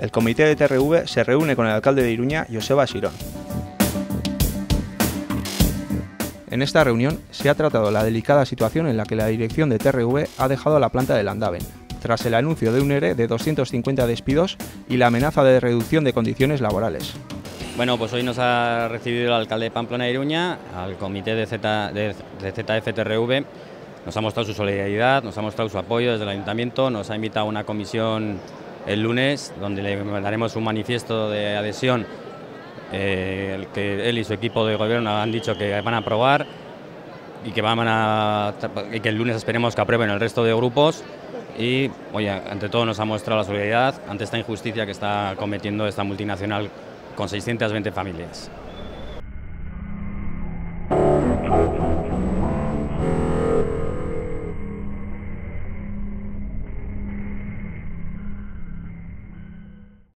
El comité de TRV se reúne con el alcalde de Iruña, Joseba Sirón. En esta reunión se ha tratado la delicada situación en la que la dirección de TRV ha dejado a la planta de Landaven, tras el anuncio de un ERE de 250 despidos y la amenaza de reducción de condiciones laborales. Bueno, pues hoy nos ha recibido el alcalde de Pamplona Iruña, al comité de, Z, de, nos ha mostrado su solidaridad, nos ha mostrado su apoyo desde el ayuntamiento, nos ha invitado a una comisión el lunes donde le daremos un manifiesto de adhesión eh, que él y su equipo de gobierno han dicho que van a aprobar y que y que el lunes esperemos que aprueben el resto de grupos y oye, ante todo nos ha mostrado la solidaridad ante esta injusticia que está cometiendo esta multinacional con 620 familias.